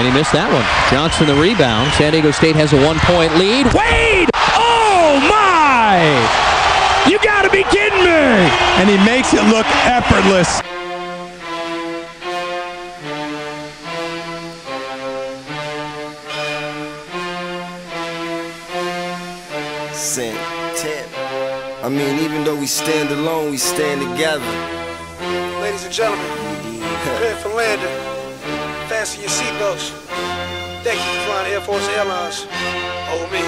And he missed that one. Johnson the rebound. San Diego State has a one-point lead. Wade! Oh my! You gotta be kidding me! And he makes it look effortless. Sin, ten. I mean, even though we stand alone, we stand together. Ladies and gentlemen, prepare for landing. Fasten your seatbelts. Thank you for flying Air Force Airlines. Oh, me.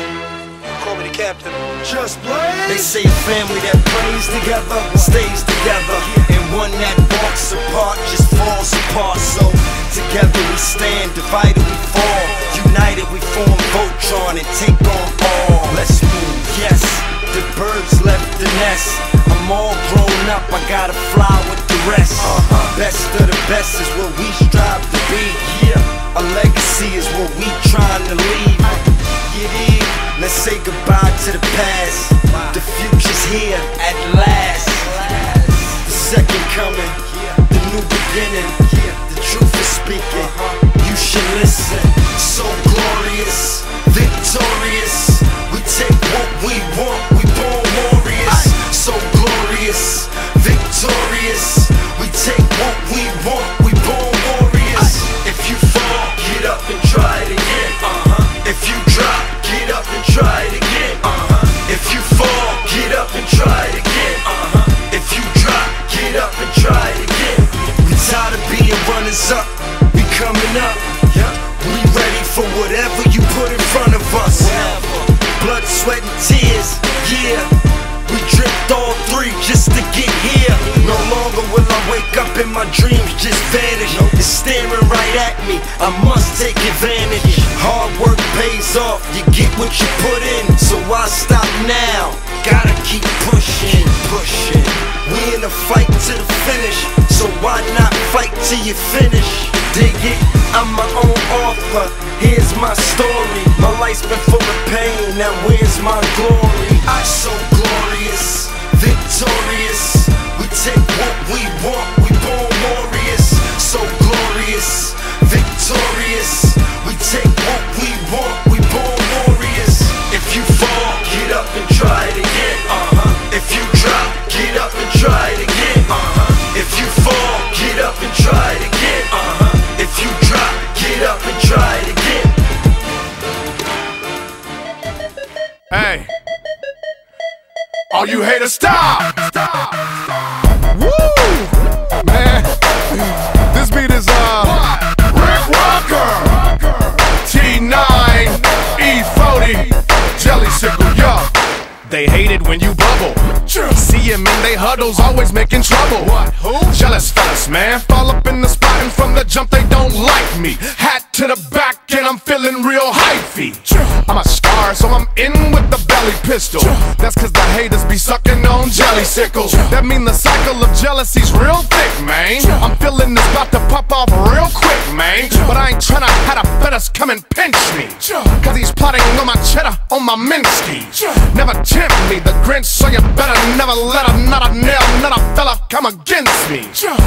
Call me the captain. Just blaze. They say a family that prays together stays together, and one that walks apart just falls apart. So together we stand, divided we fall, united we form Voltron and take on all. Let's move, yes. The birds left the nest. I'm all grown up, I gotta fly with the rest. Uh-huh. Best of the best is what we strive to be. A legacy is what we trying to leave. You dig? Let's say goodbye to the past. The future's here at last. The second coming, the new beginning. Sweat, and tears. Yeah. We dripped all three just to get here. No longer will I wake up and my dreams just vanish. It's staring right at me. I must take advantage. Hard work pays off. You get what you put in. So why stop now? Gotta keep pushing, pushing. We in a fight to the finish. So why not fight till you finish? Dig it? I'm my own author. Here's my story. My life's been full of pain. Now where's my glory? I so glorious, victorious. We take what we want. We born warriors. So glorious, victorious. We take All you haters, stop! Stop! Woo! Man, this beat is, uh, Rick Rocker! T9, E40, Jelly Sickle, yo. They hate it when you him in they huddles, always making trouble. What? Who? Jealous fellas, man. Fall up in the spot and from the jump they don't like me. Hat to the back and I'm feeling real hyphy. I'm a star, so I'm in with the belly pistol. That's cause the haters be sucking on jelly sickles. That mean the cycle of jealousy's real thick, man. I'm feeling this about to pop off real quick, come and pinch me. Cause he's plotting on my cheddar, on my Minsky. Never tempt me, the Grinch, so you better never let a not a nail, not a fella come against me.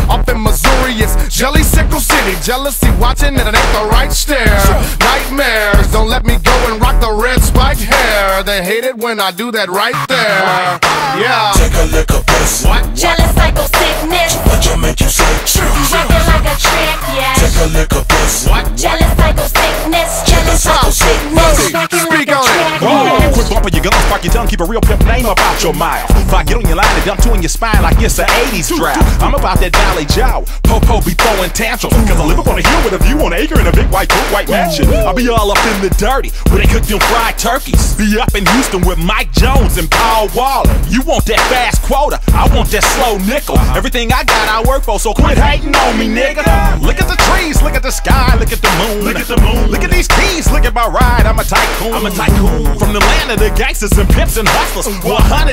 Up in Missouri, it's Jelly Sickle City. Jealousy watching and it ain't the right stare. Nightmares, don't let me go and rock the red spiked hair. They hate it when I do that right there. Yeah. Take a look at this. What? Jealous cycle sickness. What you make you say? Acting like a trick, yeah. Take a look at this. What? Jealous cycle sickness. Jealous cycle sickness. Fuzzy, speak like a on it. trick, yeah. Quit bumping your guns, spark your tongue, keep a real pimp name about your mouth. If I get on your line and dump two in your spine like it's an 80s drought. I'm about that Vallejo. Popo be throwing tantrums. Cause I live up on a hill with a view on an acre and a big white coat, white mansion. I'll be all up in the dirty where they cook them fried turkeys. Be up in Houston with Mike Jones and Paul Waller. You want that fast quota, I want that slow nickel. Everything I got, I work for, so quit hating on me, nigga. Look at the trees, look at the sky, look at the moon. Look at the moon. Look at these keys, look at my ride. I'm a tycoon. I'm a tycoon. From the land of the gangsters and pimps and hustlers. 100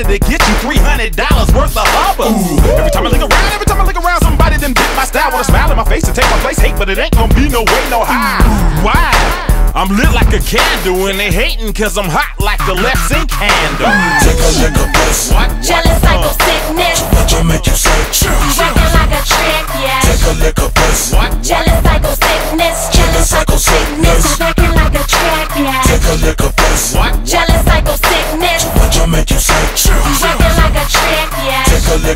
to get you $300 worth of uppers. Every time I look around, every time I look around, somebody done bit my style with a smile in my face and take my place. Hate, but it ain't gonna be no way, no how. Why? I'm lit like a candle and they hating cause I'm hot like the left sink handle. Take a look at this. What? Jealous cycle sickness. What you make you say? Acting like a trick, yeah. Take a look at this. What? Jealous cycle cycle sickness.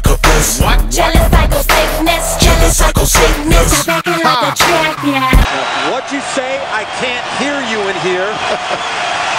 Take a lick. What? Jealous psycho sickness. Jealous psycho sickness. sickness. Acting like a tramp, ah. yeah. What you say, I can't hear you in here.